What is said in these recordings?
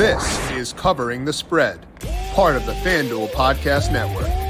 This is Covering the Spread, part of the FanDuel Podcast Network.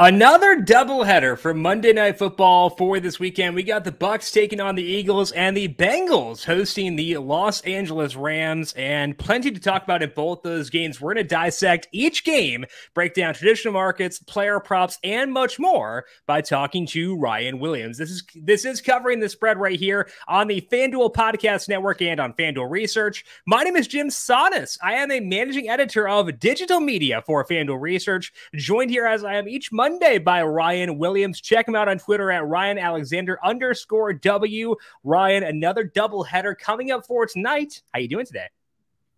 Another doubleheader for Monday Night Football for this weekend. We got the Bucs taking on the Eagles and the Bengals hosting the Los Angeles Rams, and plenty to talk about in both those games. We're going to dissect each game, break down traditional markets, player props, and much more by talking to Ryan Williams. This is this is covering the spread right here on the FanDuel Podcast Network and on FanDuel Research. My name is Jim Sannes. I am a managing editor of digital media for FanDuel Research, joined here as I am each month Monday by Ryan Williams. Check him out on Twitter at Ryan Alexander underscore W. Ryan, another double header coming up for tonight. How you doing today?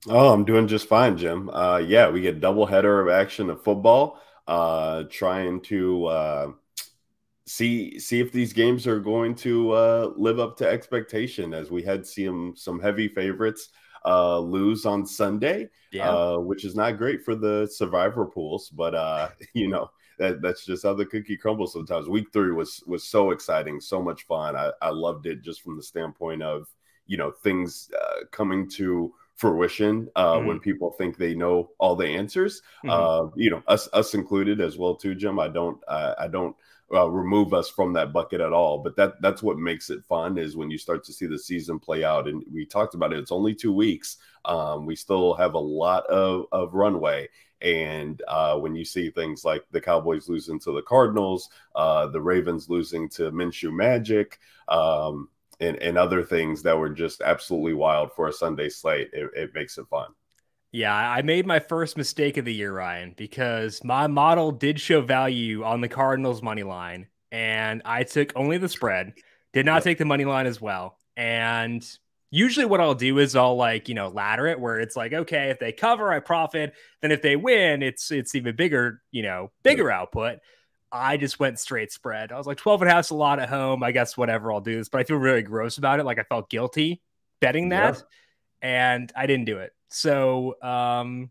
Oh, I'm doing just fine, Jim. Uh, yeah, we get double header of action of football. Uh, trying to uh, see see if these games are going to uh, live up to expectation, as we had seen some heavy favorites uh, lose on Sunday, yeah. uh, which is not great for the survivor pools. But uh, you know, that that's just how the cookie crumbles sometimes. Week three was was so exciting, so much fun. I, I loved it just from the standpoint of you know things uh, coming to fruition uh, mm-hmm. when people think they know all the answers. Mm-hmm. Uh, you know, us us included as well too, Jim. I don't I, I don't uh, remove us from that bucket at all. But that that's what makes it fun is when you start to see the season play out. And we talked about it. It's only two weeks. Um, we still have a lot of of runway, and uh, when you see things like the Cowboys losing to the Cardinals, uh, the Ravens losing to Minshew Magic, um, and, and other things that were just absolutely wild for a Sunday slate, it, it makes it fun. Yeah, I made my first mistake of the year, Ryan, because my model did show value on the Cardinals money line, and I took only the spread, did not yep. take the money line as well. And usually what I'll do is I'll like, you know, ladder it where it's like, okay, if they cover, I profit. Then if they win, it's it's even bigger, you know, bigger output. I just went straight spread. I was like 12 and a half is a lot at home. I guess whatever, I'll do this. But I feel really gross about it. Like I felt guilty betting that. Yeah. And I didn't do it. So um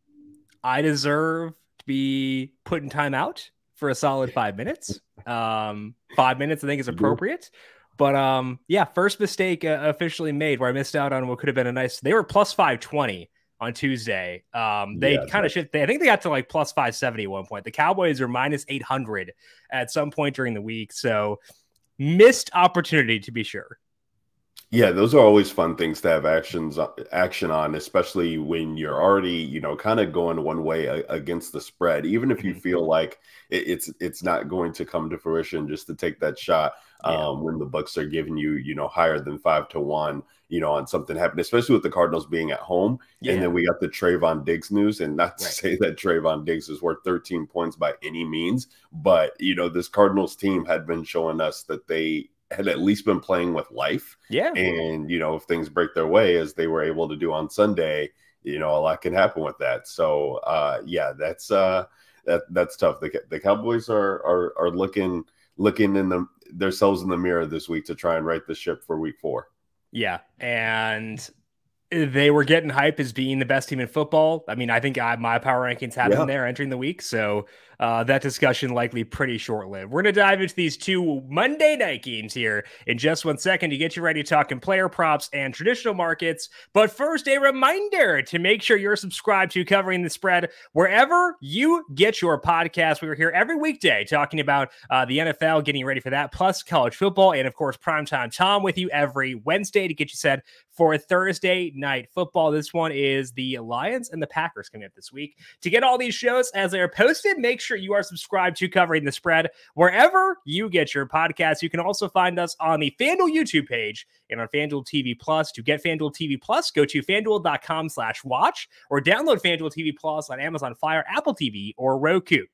I deserve to be put in timeout for a solid five minutes. Um, five minutes I think is appropriate. But um, yeah, first mistake uh, officially made where I missed out on what could have been a nice. They were plus five twenty on Tuesday. Um, they yeah, kind of shit. They, I think they got to like plus five seventy at one point. The Cowboys are minus eight hundred at some point during the week. So missed opportunity to be sure. Yeah, those are always fun things to have actions uh, action on, especially when you're already, you know, kind of going one way against the spread. Even if you mm-hmm. feel like it's it's not going to come to fruition, just to take that shot um, yeah. when the Bucks are giving you, you know, higher than five to one, you know, on something happening, especially with the Cardinals being at home. Yeah. And then we got the Trevon Diggs news, and not to right. say that Trevon Diggs is worth 13 points by any means, but you know, this Cardinals team had been showing us that they had at least been playing with life. Yeah. And, you know, if things break their way as they were able to do on Sunday, you know, a lot can happen with that. So, uh, yeah, that's, uh, that, that's tough. The, the Cowboys are, are, are looking, looking in the, themselves in the mirror this week to try and right the ship for week four. Yeah. And they were getting hype as being the best team in football. I mean, I think I, my power rankings have yeah. them there entering the week. So uh, that discussion likely pretty short lived. We're going to dive into these two Monday night games here in just one second to get you ready talking player props and traditional markets. But first, a reminder to make sure you're subscribed to Covering the Spread wherever you get your podcast. We are here every weekday talking about uh, the NFL, getting ready for that, plus college football, and of course, primetime Tom with you every Wednesday to get you set for Thursday night football. This one is the Lions and the Packers coming up this week. To get all these shows as they are posted, make sure you are subscribed to Covering the Spread wherever you get your podcasts. You can also find us on the FanDuel YouTube page and on FanDuel TV Plus. To get FanDuel TV Plus, go to fanduel.com slash watch or download FanDuel TV Plus on Amazon Fire, Apple TV, or Roku.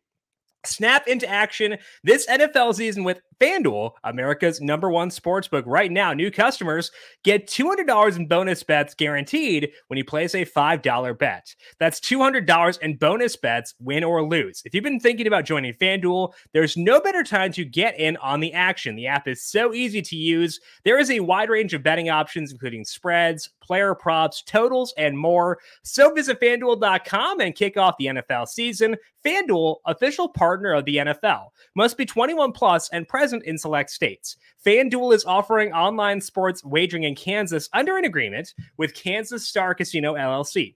Snap into action this NFL season with FanDuel, America's number one sportsbook. Right now, new customers get $200 in bonus bets guaranteed when you place a $5 bet. That's $200 in bonus bets, win or lose. If you've been thinking about joining FanDuel, there's no better time to get in on the action. The app is so easy to use. There is a wide range of betting options, including spreads, player props, totals, and more. So visit fanduel.com and kick off the NFL season. FanDuel, official partner of the NFL, must be 21 plus and present in select states. FanDuel is offering online sports wagering in Kansas under an agreement with Kansas Star Casino LLC.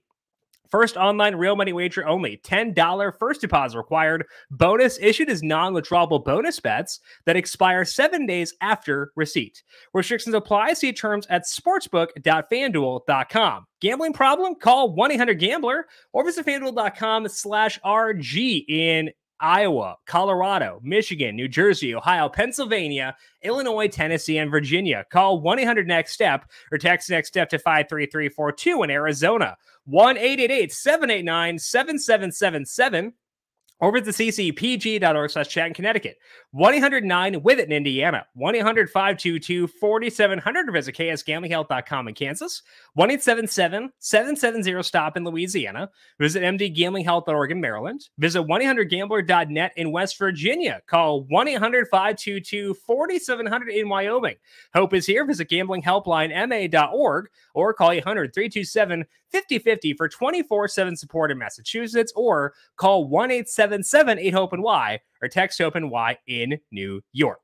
First online real money wager only. $10 first deposit required. Bonus issued as non withdrawable bonus bets that expire seven days after receipt. Restrictions apply. See terms at sportsbook.fanduel.com. Gambling problem? Call 1 800 Gambler or visit fanduel.com slash RG in Iowa, Colorado, Michigan, New Jersey, Ohio, Pennsylvania, Illinois, Tennessee, and Virginia. Call 1 800 Next Step or text Next Step to 53342 in Arizona. 1 789 7777 or visit ccpg.org slash chat in Connecticut. 1-800-9 with it in Indiana. 1-800-522-4700 or visit ksgamblinghealth.com in Kansas. 1-877-770-STOP in Louisiana. Visit mdgamblinghealth.org in Maryland. Visit 1-800-GAMBLER.net in West Virginia. Call 1-800-522-4700 in Wyoming. Hope is here. Visit gamblinghelplinema.org or call 800-327-5050 for 24-7 support in Massachusetts or call 1-877-8-HOPE-Y or text Hope and Y in New York.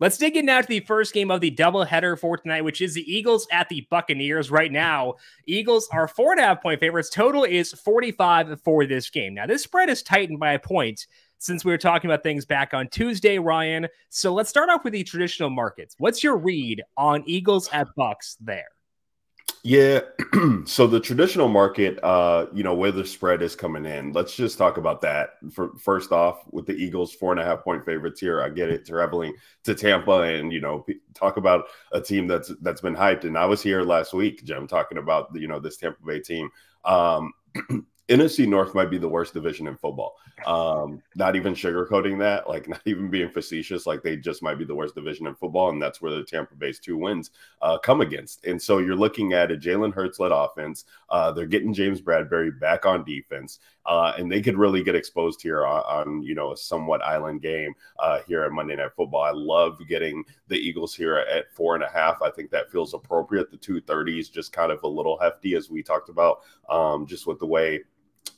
Let's dig in now to the first game of the doubleheader for tonight, which is the Eagles at the Buccaneers. Right now, Eagles are four and a half point favorites. Total is 45 for this game. Now, this spread is tightened by a point since we were talking about things back on Tuesday, Ryan. So let's start off with the traditional markets. What's your read on Eagles at Bucs there? Yeah. so the traditional market, uh, you know, where the spread is coming in. Let's just talk about that. For first off, with the Eagles four and a half point favorites here, I get it traveling to Tampa, and you know, talk about a team that's that's been hyped. And I was here last week, Jim, talking about you know this Tampa Bay team. Um, NFC North might be the worst division in football. Um, not even sugarcoating that, like not even being facetious, like they just might be the worst division in football, and that's where the Tampa Bay's two wins uh, come against. And so you're looking at a Jalen Hurts led offense. Uh, they're getting James Bradberry back on defense, uh, and they could really get exposed here on, on you know a somewhat island game uh, here at Monday Night Football. I love getting the Eagles here at four and a half. I think that feels appropriate. The two thirty is just kind of a little hefty, as we talked about, um, just with the way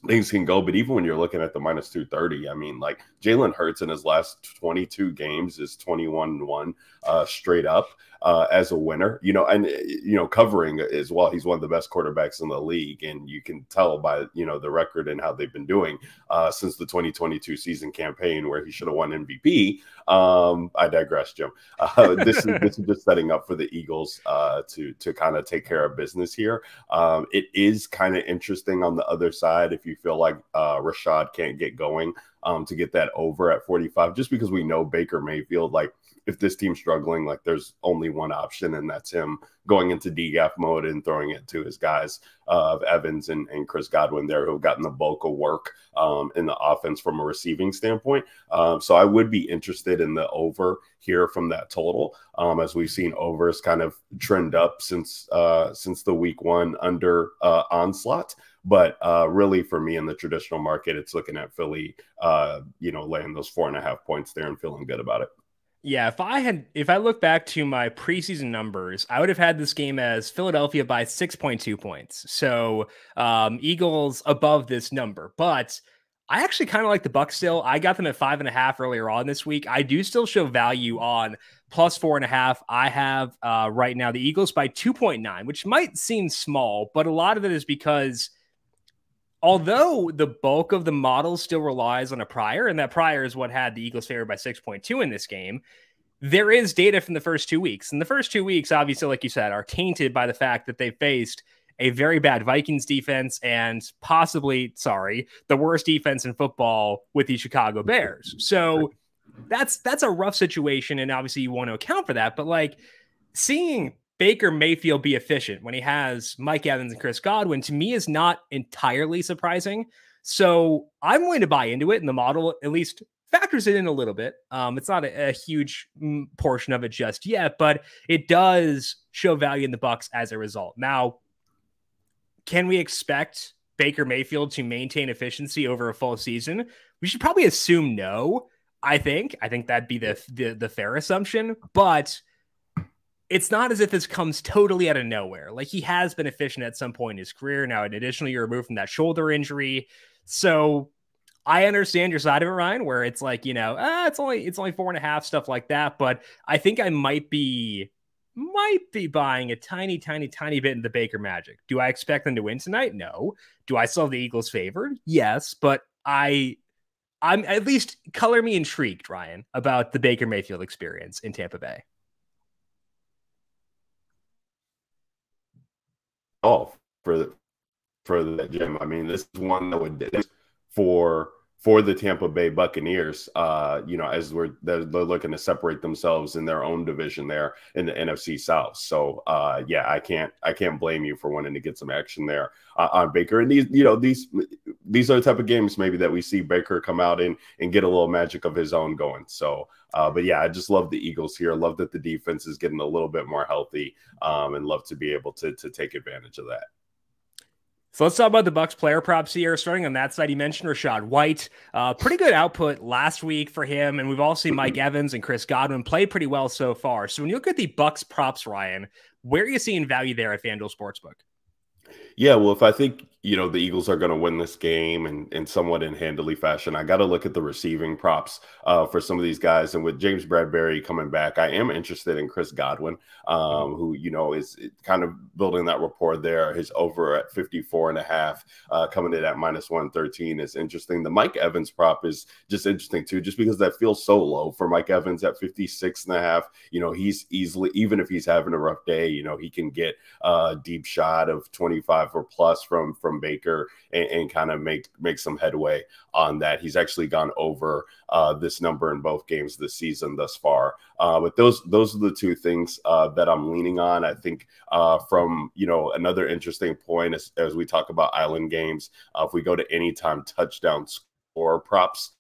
things can go. But even when you're looking at the minus 230, I mean, like Jalen Hurts in his last 22 games is 21 1 uh, straight up uh, as a winner, you know, and, you know, covering as well. He's one of the best quarterbacks in the league. And you can tell by, you know, the record and how they've been doing uh, since the 2022 season campaign where he should have won MVP. Um, I digress, Jim. Uh, this, is, this is just setting up for the Eagles uh, to, to kind of take care of business here. Um, it is kind of interesting on the other side if you feel like uh, Rachaad can't get going um, to get that over at 45, just because we know Baker Mayfield, like if this team's struggling, like there's only one option, and that's him going into DGAF mode and throwing it to his guys uh, of Evans and, and Chris Godwin there, who have gotten the bulk of work um, in the offense from a receiving standpoint. Um, so I would be interested in the over here from that total, um, as we've seen overs kind of trend up since uh, since the week one under uh, onslaught. But uh, really, for me in the traditional market, it's looking at Philly, uh, you know, laying those four and a half points there and feeling good about it. Yeah, if I had if I look back to my preseason numbers, I would have had this game as Philadelphia by 6.2 points. So um Eagles above this number. But I actually kind of like the Bucs still. I got them at five and a half earlier on this week. I do still show value on plus four and a half. I have uh, right now the Eagles by 2.9, which might seem small, but a lot of it is because although the bulk of the model still relies on a prior, and that prior is what had the Eagles favored by 6.2 in this game, there is data from the first two weeks. And the first two weeks, obviously, like you said, are tainted by the fact that they faced a very bad Vikings defense and possibly, sorry, the worst defense in football with the Chicago Bears. So that's that's a rough situation, and obviously you want to account for that. But like seeing Baker Mayfield be efficient when he has Mike Evans and Chris Godwin to me is not entirely surprising. So I'm going to buy into it, and the model at least factors it in a little bit. Um, it's not a, a, huge mm, portion of it just yet, but it does show value in the Bucs as a result. Now, can we expect Baker Mayfield to maintain efficiency over a full season? We should probably assume no. I think. I think that'd be the the, the fair assumption, but it's not as if this comes totally out of nowhere. Like he has been efficient at some point in his career. Now, additionally, you're removed from that shoulder injury. So I understand your side of it, Ryan, where it's like, you know, ah, it's only it's only four and a half, stuff like that. But I think I might be might be buying a tiny, tiny, tiny bit in the Baker Magic. Do I expect them to win tonight? No. Do I still have the Eagles favored? Yes, but I I'm at least color me intrigued, Ryan, about the Baker Mayfield experience in Tampa Bay. Oh, for the for the gym. I mean, this is one that would for for the Tampa Bay Buccaneers, uh, you know, as we're they're, they're, looking to separate themselves in their own division there in the NFC South. So, uh, yeah, I can't I can't blame you for wanting to get some action there uh, on Baker. And these, you know, these these are the type of games maybe that we see Baker come out in and get a little magic of his own going. So, uh, but yeah, I just love the Eagles here. Love that the defense is getting a little bit more healthy, um, and love to be able to to take advantage of that. So let's talk about the Bucs player props here. Starting on that side, you mentioned Rachaad White. Uh, pretty good output last week for him, and we've all seen Mike Evans and Chris Godwin play pretty well so far. So when you look at the Bucs props, Ryan, where are you seeing value there at FanDuel Sportsbook? Yeah, well, if I think you know the Eagles are going to win this game and in somewhat in handily fashion, I got to look at the receiving props uh, for some of these guys. And with James Bradberry coming back, I am interested in Chris Godwin, um, who you know is kind of building that rapport there. His over at 54 and a half, uh, coming in at minus 113 is interesting. The Mike Evans prop is just interesting too, just because that feels so low for Mike Evans at 56 and a half. You know, he's easily even if he's having a rough day, you know, he can get a deep shot of 25 five or plus from from Baker and, and kind of make make some headway on that. He's actually gone over uh, this number in both games this season thus far. Uh, but those those are the two things uh, that I'm leaning on. I think uh, from you know another interesting point as, as we talk about island games, uh, if we go to anytime touchdown score props,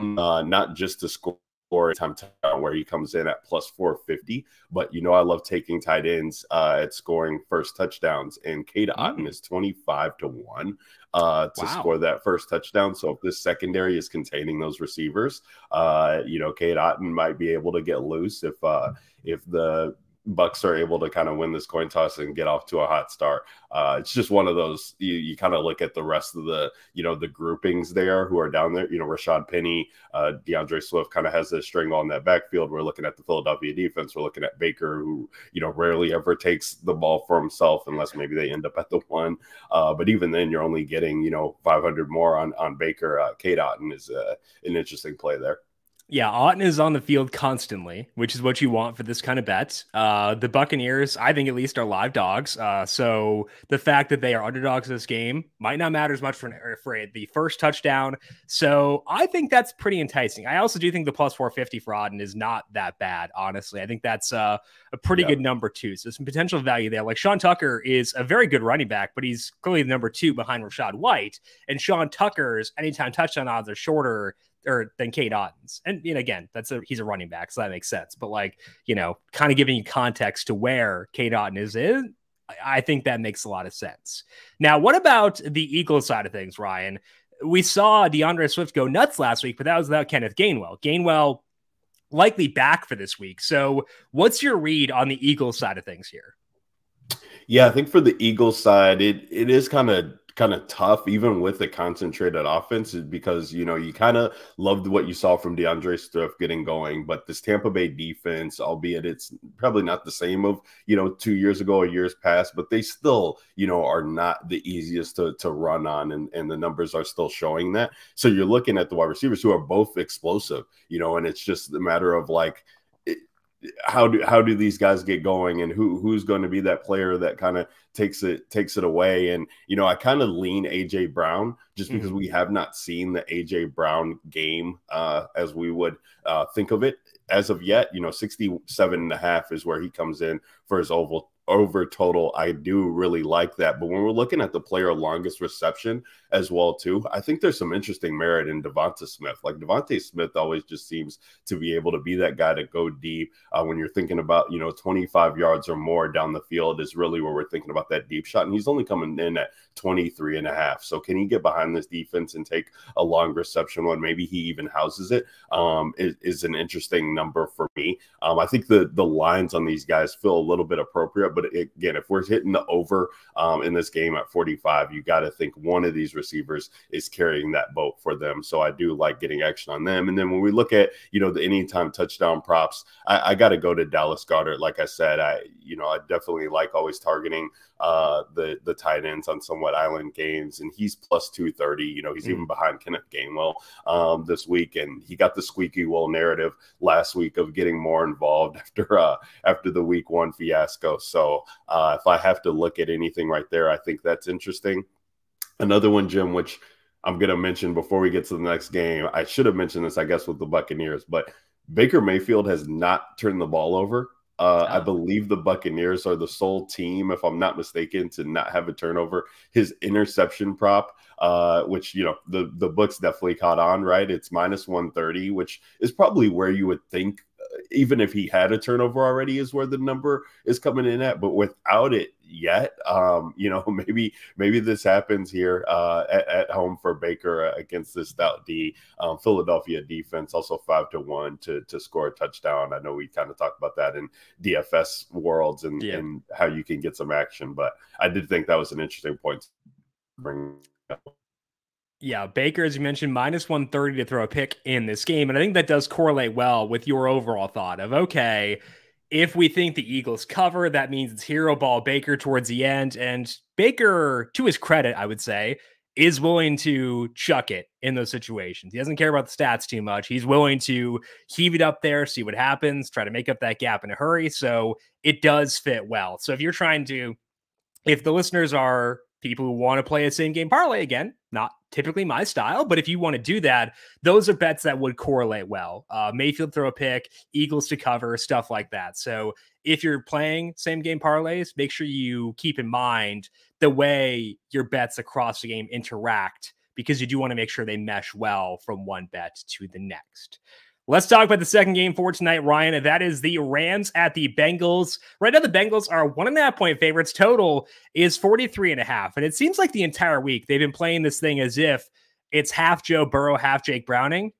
uh, not just to score or time where he comes in at plus 450. But you know, I love taking tight ends uh, at scoring first touchdowns, and Cade mm. Otton is 25 to 1 uh, to wow. score that first touchdown. So if this secondary is containing those receivers, uh, you know, Cade Otton might be able to get loose if uh, if the Bucs are able to kind of win this coin toss and get off to a hot start. Uh, it's just one of those you, you kind of look at the rest of the you know the groupings there who are down there. You know, Rashaad Penny, uh, D'Andre Swift kind of has a string on that backfield. We're looking at the Philadelphia defense. We're looking at Baker, who you know rarely ever takes the ball for himself unless maybe they end up at the one. Uh, but even then, you're only getting you know 500 more on on Baker. Uh, Cade Otton is uh, an interesting play there. Yeah, Otton is on the field constantly, which is what you want for this kind of bet. Uh, the Buccaneers, I think at least, are live dogs. Uh, so the fact that they are underdogs in this game might not matter as much for, for the first touchdown. So I think that's pretty enticing. I also do think the plus 450 for Otton is not that bad, honestly. I think that's uh, a pretty yep. good number, too. So some potential value there. Like Sean Tucker is a very good running back, but he's clearly the number two behind Rachaad White. And Sean Tucker's anytime touchdown odds are shorter or than Cade Otton's. And you know, again, that's a he's a running back, so that makes sense. But like, you know, kind of giving you context to where Cade Otton is in, I think that makes a lot of sense. Now, what about the Eagles side of things, Ryan? We saw D'Andre Swift go nuts last week, but that was without Kenneth Gainwell. Gainwell likely back for this week. So, what's your read on the Eagles side of things here? Yeah, I think for the Eagles side, it it is kind of kind of tough, even with a concentrated offense, because you know you kind of loved what you saw from D'Andre Swift getting going, but this Tampa Bay defense, albeit it's probably not the same of you know two years ago or years past, but they still you know are not the easiest to to run on, and and the numbers are still showing that. So you're looking at the wide receivers who are both explosive, you know, and it's just a matter of like how do how do these guys get going and who who's going to be that player that kind of takes it takes it away and you know I kind of lean AJ Brown just because mm-hmm. we have not seen the AJ Brown game uh, as we would uh, think of it as of yet you know 67 and a half is where he comes in for his over over total, I do really like that. But when we're looking at the player longest reception as well, too, I think there's some interesting merit in DeVonta Smith. Like DeVonta Smith always just seems to be able to be that guy to go deep. Uh, when you're thinking about, you know, 25 yards or more down the field is really where we're thinking about that deep shot. And he's only coming in at 23 and a half. So can he get behind this defense and take a long reception one? Maybe he even houses it. Um, is, is an interesting number for me. Um, I think the the lines on these guys feel a little bit appropriate, but again, if we're hitting the over um, in this game at 45, you got to think one of these receivers is carrying that boat for them. So I do like getting action on them. And then when we look at you know the anytime touchdown props, I, I got to go to Dallas Goedert. Like I said, I you know I definitely like always targeting uh, the the tight ends on somewhat island games, and he's plus two thirty. You know, he's mm. even behind Kenneth Gainwell um, this week, and he got the squeaky wheel narrative last week of getting more involved after uh, after the week one fiasco. So uh, if I have to look at anything right there, I think that's interesting. Another one, Jim, which I'm going to mention before we get to the next game. I should have mentioned this, I guess, with the Buccaneers, but Baker Mayfield has not turned the ball over uh, I believe the Buccaneers are the sole team, if I'm not mistaken, to not have a turnover. His interception prop, uh, which you know the the books definitely caught on, right? It's minus 130, which is probably where you would think even if he had a turnover already, is where the number is coming in at. But without it yet, um, you know, maybe maybe this happens here uh, at, at, home for Baker against this stout D um, Philadelphia defense, also five to one to to score a touchdown. I know we kind of talked about that in DFS worlds and, yeah. and how you can get some action, but I did think that was an interesting point to bring up. Yeah, Baker, as you mentioned, minus 130 to throw a pick in this game. And I think that does correlate well with your overall thought of okay, if we think the Eagles cover, that means it's hero ball Baker towards the end. And Baker, to his credit, I would say, is willing to chuck it in those situations. He doesn't care about the stats too much. He's willing to heave it up there, see what happens, try to make up that gap in a hurry. So it does fit well. So if you're trying to, if the listeners are people who want to play a same game parlay again, not typically my style, but if you want to do that, those are bets that would correlate well. Uh, Mayfield throw a pick, Eagles to cover, stuff like that. So if you're playing same game parlays, make sure you keep in mind the way your bets across the game interact because you do want to make sure they mesh well from one bet to the next. Let's talk about the second game for tonight, Ryan. And that is the Rams at the Bengals. Right now, the Bengals are one and a half point favorites. Total is 43 and a half. And it seems like the entire week they've been playing this thing as if it's half Joe Burrow, half Jake Browning.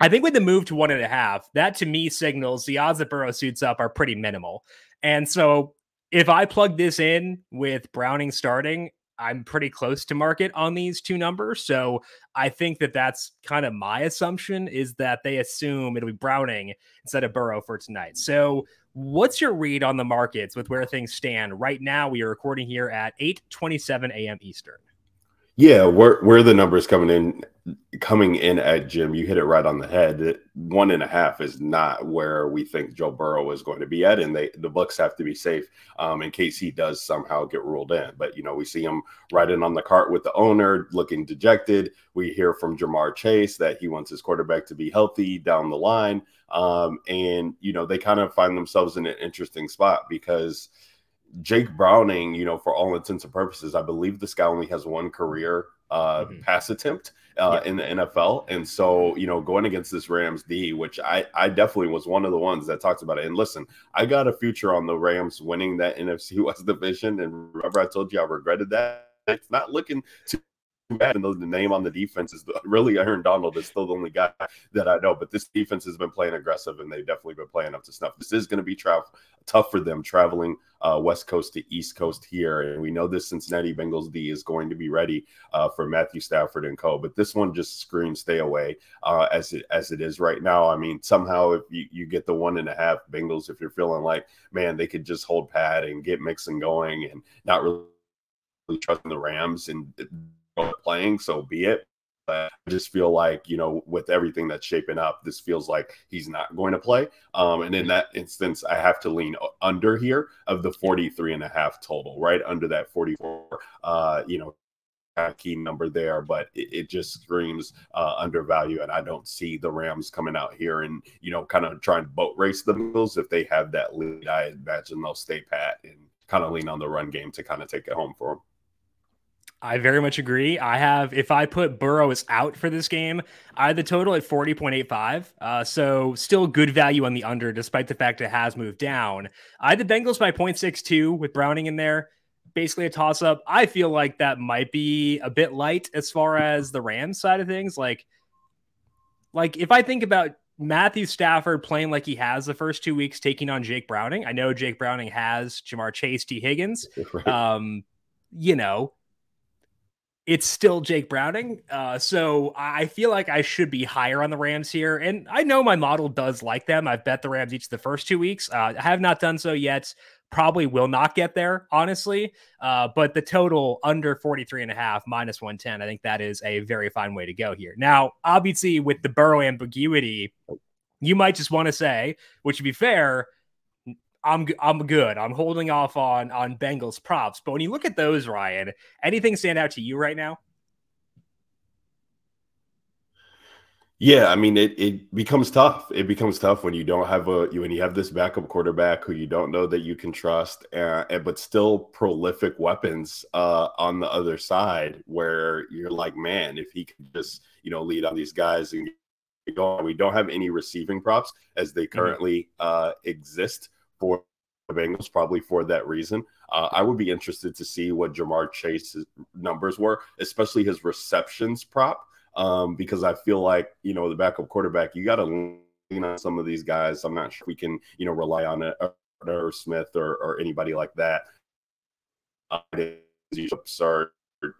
I think with the move to one and a half, that to me signals the odds that Burrow suits up are pretty minimal. And so if I plug this in with Browning starting, I'm pretty close to market on these two numbers. So I think that that's kind of my assumption is that they assume it'll be Browning instead of Burrow for tonight. So what's your read on the markets with where things stand right now? We are recording here at 8 27 a.m. Eastern. Yeah, where where the numbers coming in coming in at Jim, you hit it right on the head. One and a half is not where we think Joe Burrow is going to be at, and they the books have to be safe um, in case he does somehow get ruled in. But you know, we see him riding on the cart with the owner, looking dejected. We hear from Ja'Marr Chase that he wants his quarterback to be healthy down the line, um, and you know they kind of find themselves in an interesting spot because Jake Browning, you know, for all intents and purposes, I believe this guy only has one career uh, mm-hmm. pass attempt uh, yeah. in the NFL. And so, you know, going against this Rams D, which I, I definitely was one of the ones that talked about it. And listen, I got a future on the Rams winning that NFC West division. And remember, I told you I regretted that. It's not looking too bad. And the name on the defense is really Aaron Donald is still the only guy that I know. But this defense has been playing aggressive, and they've definitely been playing up to snuff. This is going to be tra- tough for them traveling uh, West Coast to East Coast here, and we know this Cincinnati Bengals D is going to be ready uh, for Matthew Stafford and Co. But this one just screams stay away uh, as it as it is right now. I mean, somehow if you, you get the one and a half Bengals, if you're feeling like man, they could just hold pat and get Mixon going and not really trusting the Rams and playing, so be it. But I just feel like, you know, with everything that's shaping up, this feels like he's not going to play. Um, and in that instance, I have to lean under here of the 43 and a half total, right under that 44, uh, you know, key number there, but it, it just screams uh, undervalue. And I don't see the Rams coming out here and, you know, kind of trying to boat race the Bills. If they have that lead, I imagine they'll stay pat and kind of lean on the run game to kind of take it home for them. I very much agree. I have, if I put Burrow out for this game, I had the total at 40.85. Uh, so still good value on the under, despite the fact it has moved down. I had the Bengals by 0.62 with Browning in there. Basically a toss up. I feel like that might be a bit light as far as the Rams side of things. Like, like if I think about Matthew Stafford playing like he has the first two weeks, taking on Jake Browning. I know Jake Browning has Ja'Marr Chase, Tee Higgins. Right. Um, you know, it's still Jake Browning. Uh, so I feel like I should be higher on the Rams here. And I know my model does like them. I've bet the Rams each of the first two weeks. Uh, I have not done so yet. Probably will not get there, honestly. Uh, but the total under 43 and a half, minus 110, I think that is a very fine way to go here. Now, obviously, with the Burrow ambiguity, you might just want to say, which would be fair, I'm I'm good. I'm holding off on on Bengals props. But when you look at those, Ryan, anything stand out to you right now? Yeah, I mean it it becomes tough. It becomes tough when you don't have a when you have this backup quarterback who you don't know that you can trust, uh, but still prolific weapons uh, on the other side. Where you're like, man, if he could just you know lead on these guys and we don't have any receiving props as they mm-hmm. currently uh, exist for the Bengals, probably for that reason. Uh, I would be interested to see what Ja'Marr Chase's numbers were, especially his receptions prop, um, because I feel like you know the backup quarterback, you got to lean on some of these guys. I'm not sure we can you know rely on a, or Smith or, or anybody like that. Uh, absurd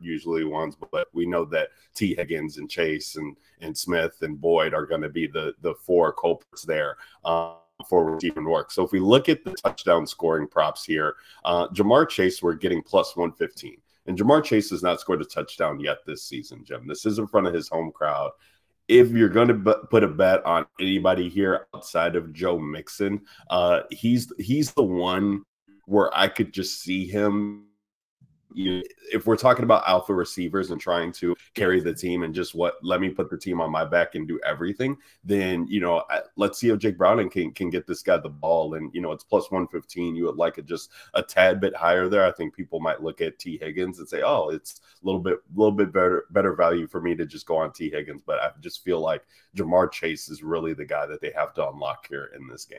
usually ones, but we know that Tee Higgins and Chase and and Smith and Boyd are going to be the the four culprits there. Um, for receiving work. So if we look at the touchdown scoring props here, uh, Ja'Marr Chase, we're getting plus 115. And Ja'Marr Chase has not scored a touchdown yet this season, Jim. This is in front of his home crowd. If you're going to put a bet on anybody here outside of Joe Mixon, uh, he's he's the one where I could just see him you if we're talking about alpha receivers and trying to carry the team and just what let me put the team on my back and do everything, then you know let's see if Jake Browning can can get this guy the ball and you know it's plus one fifteen. You would like it just a tad bit higher there. I think people might look at Tee Higgins and say, oh, it's a little bit a little bit better better value for me to just go on Tee Higgins, but I just feel like Ja'Marr Chase is really the guy that they have to unlock here in this game.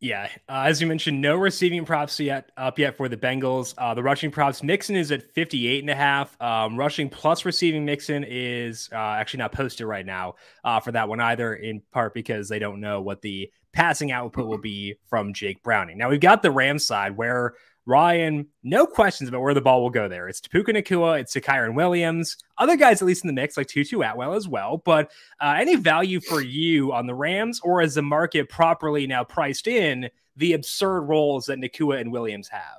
Yeah, uh, as you mentioned, no receiving props yet up yet for the Bengals. Uh, the rushing props, Mixon is at 58 and a half. Um, rushing plus receiving Mixon is uh, actually not posted right now uh, for that one either, in part because they don't know what the passing output will be from Jake Browning. Now we've got the Rams side where Ryan, no questions about where the ball will go there. It's Puka Nacua, it's to Kyren Williams, other guys at least in the mix, like Tutu Atwell as well. But uh, any value for you on the Rams, or is the market properly now priced in the absurd roles that Nacua and Williams have?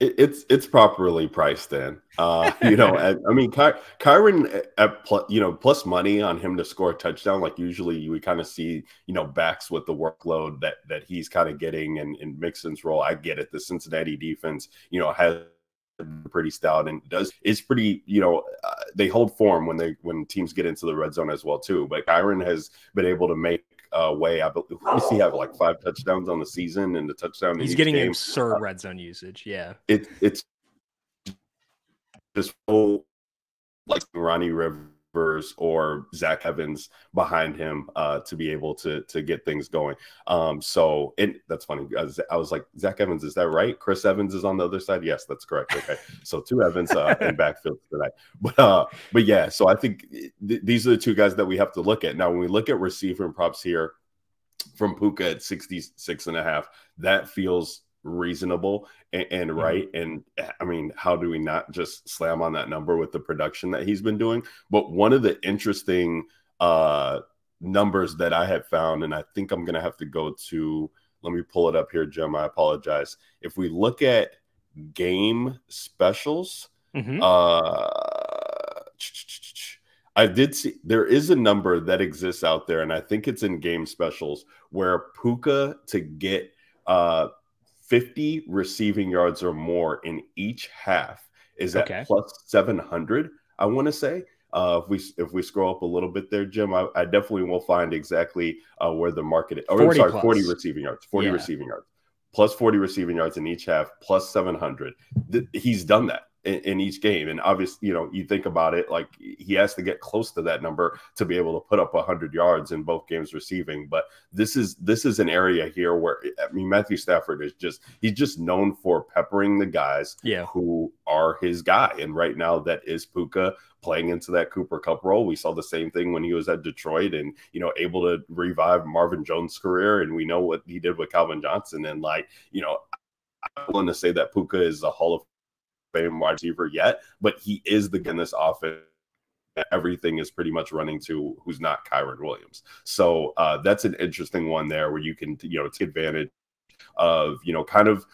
It's it's properly priced in. Uh, you know, I, I mean, Ky- Kyren at pl- you know plus money on him to score a touchdown. Like usually, we kind of see you know backs with the workload that that he's kind of getting and in Mixon's role. I get it. The Cincinnati defense, you know, has pretty stout and does is pretty you know uh, they hold form when they when teams get into the red zone as well too but Kyren has been able to make uh, way. I believe he have like five touchdowns on the season and the touchdown. He's getting game. absurd uh, red zone usage. Yeah, it, it's just so like Ronnie Rivers or Zach Evans behind him uh, to be able to to get things going. Um, so it that's funny. I was, I was, like Zach Evans, is that right? Chris Evans is on the other side. Yes, that's correct. Okay, so two Evans uh, in backfield tonight. But uh, but yeah, so I think th- these are the two guys that we have to look at now. When we look at receiver props here from Puka at 66 and a half, that feels reasonable and, and mm-hmm. right. And I mean, how do we not just slam on that number with the production that he's been doing? But one of the interesting uh, numbers that I had found, and I think I'm going to have to go to, let me pull it up here, Jim. I apologize. If we look at game specials, mm-hmm. uh, I did see there is a number that exists out there, and I think it's in game specials where Puka to get uh, 50 receiving yards or more in each half is at okay. plus 700. I want to say. Uh, if we if we scroll up a little bit there, Jim, I, I definitely will find exactly uh, where the market is. Or sorry, plus. 40 receiving yards. 40 yeah. receiving yards. plus 40 receiving yards in each half, plus 700. He's done that in, in, each game. And obviously, you know, you think about it, like he has to get close to that number to be able to put up 100 yards in both games receiving. But this is this is an area here where I mean Matthew Stafford is just he's just known for peppering the guys yeah. who are his guy. And right now, that is Puka playing into that Cooper Kupp role. We saw the same thing when he was at Detroit and, you know, able to revive Marvin Jones' career. And we know what he did with Calvin Johnson. And, like, you know, I'm willing to say that Puka is a Hall of Fame wide receiver yet, but he is the guy in this offense everything is pretty much running to who's not Kyren Williams. So uh, that's an interesting one there where you can, you know, take advantage of, you know, kind of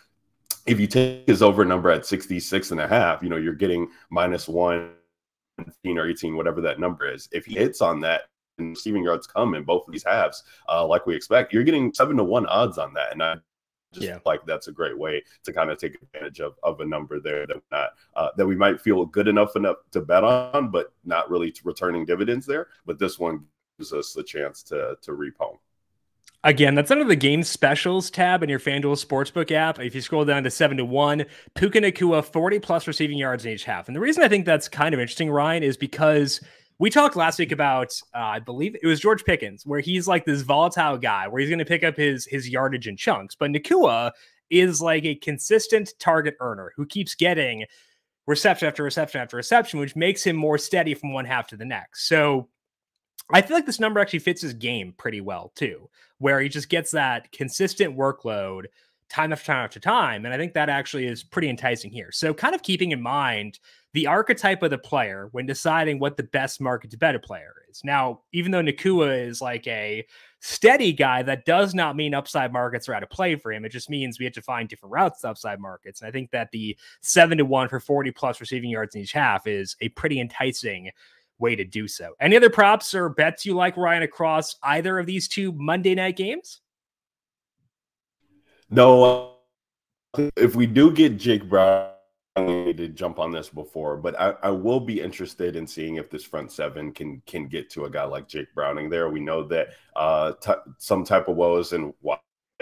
if you take his over number at 66 and a half, you know, you're getting minus one 15 or 18, whatever that number is. If he hits on that and receiving yards come in both of these halves, uh, like we expect, you're getting seven to one odds on that. And I just yeah. like that's a great way to kind of take advantage of, of a number there that not uh, that we might feel good enough enough to bet on, but not really returning dividends there. But this one gives us the chance to to reap home. Again, that's under the game specials tab in your FanDuel Sportsbook app. If you scroll down to seven to one, Puka Nacua, 40 plus receiving yards in each half. And the reason I think that's kind of interesting, Ryan, is because we talked last week about uh, I believe it was George Pickens, where he's like this volatile guy where he's going to pick up his his yardage in chunks. But Nacua is like a consistent target earner who keeps getting reception after reception after reception, which makes him more steady from one half to the next. So I feel like this number actually fits his game pretty well too, where he just gets that consistent workload time after time after time. And I think that actually is pretty enticing here. So, kind of keeping in mind the archetype of the player when deciding what the best market to bet a player is. Now, even though Nacua is like a steady guy, that does not mean upside markets are out of play for him. It just means we have to find different routes to upside markets. And I think that the seven to one for 40 plus receiving yards in each half is a pretty enticing way to do so. Any other props or bets you like, Ryan, across either of these two Monday night games? No. If we do get Jake Brown, need to jump on this before, but I, I, will be interested in seeing if this front seven can can get to a guy like Jake Browning. There, we know that uh, some type of woes and why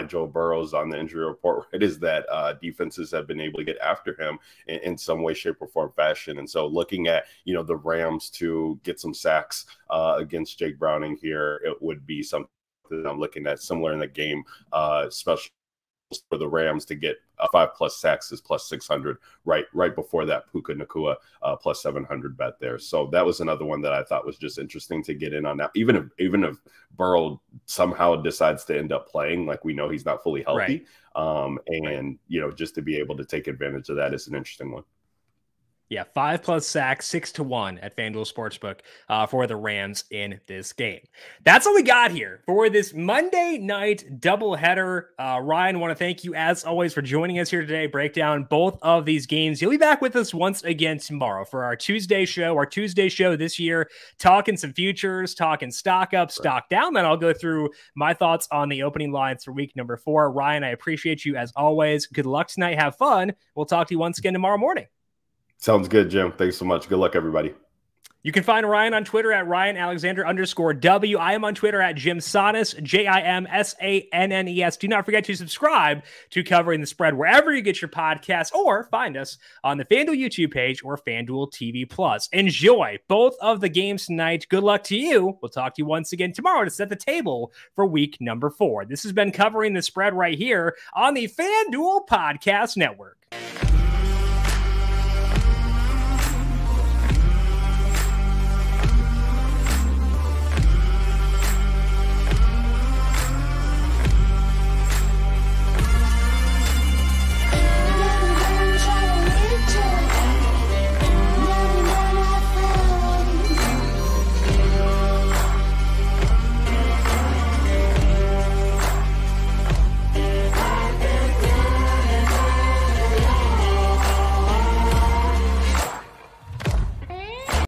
Joe Burrow's on the injury report it is that uh, defenses have been able to get after him in, in, some way, shape, or form fashion. And so, looking at you know the Rams to get some sacks uh, against Jake Browning here, it would be something I'm looking at similar in the game, uh, especially for the Rams to get a five plus sacks is plus 600 right right before that Puka Nacua uh, plus 700 bet there. So that was another one that I thought was just interesting to get in on now. Even if even if Burrow somehow decides to end up playing, like we know he's not fully healthy, right. um, and you know just to be able to take advantage of that is an interesting one. Yeah, five plus sacks, six to one at FanDuel Sportsbook uh, for the Rams in this game. That's all we got here for this Monday night doubleheader. Uh, Ryan, want to thank you as always for joining us here today. Break down both of these games. You'll be back with us once again tomorrow for our Tuesday show. Our Tuesday show this year, talking some futures, talking stock up, stock down. Then I'll go through my thoughts on the opening lines for week number four. Ryan, I appreciate you as always. Good luck tonight. Have fun. We'll talk to you once again tomorrow morning. Sounds good, Jim. Thanks so much. Good luck, everybody. You can find Ryan on Twitter at Ryan Alexander underscore W. I am on Twitter at Jim Sannes, J I M S A N N E S. Do not forget to subscribe to Covering the Spread wherever you get your podcasts or find us on the FanDuel YouTube page or FanDuel TV Plus. Enjoy both of the games tonight. Good luck to you. We'll talk to you once again tomorrow to set the table for week number four. This has been Covering the Spread right here on the FanDuel Podcast Network.